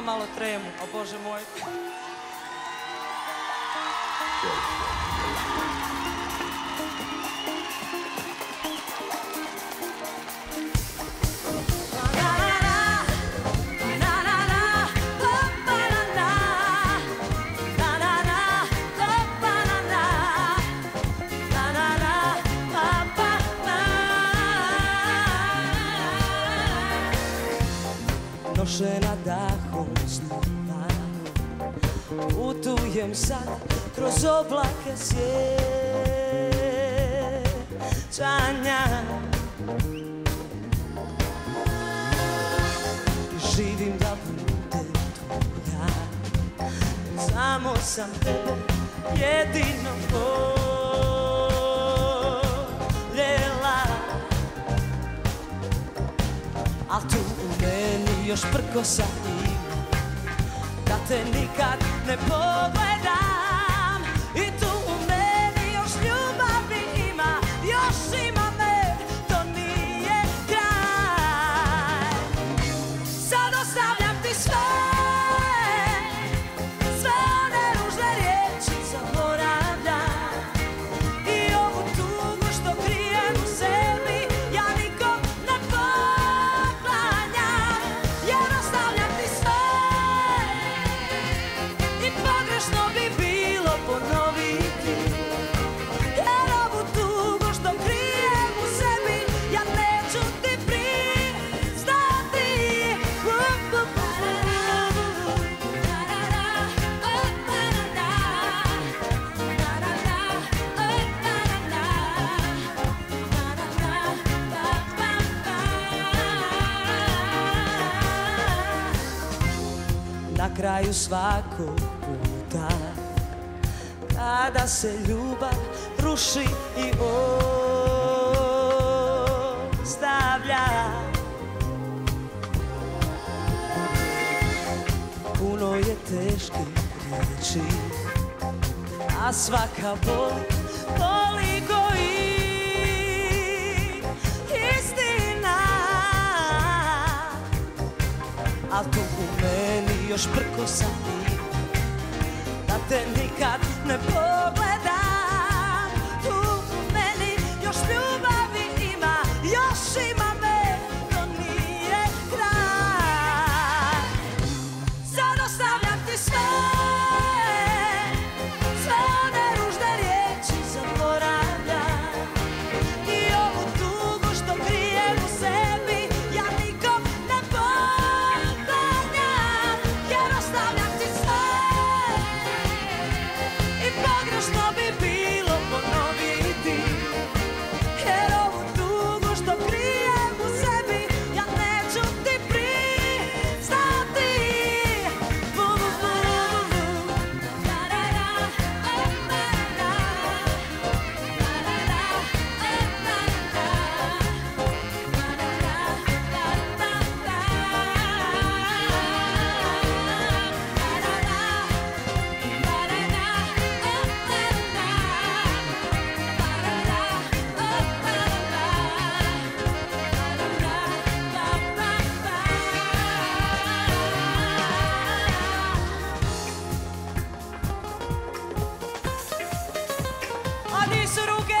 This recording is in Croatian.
malo tremu, a bože moj. Nošena dahom snova Putujem sad kroz oblake sjećanja I živim da budem tvoja. Samo sam tebe jedino voljela još prkosa ima Da te nikad ne pogledam kraju svakog puta. Kada se ljubav ruši i ostavlja. Puno je teških riječi A svaka boli, boli Al tu u meni još prko sam i Da te nikad ne pogledam suru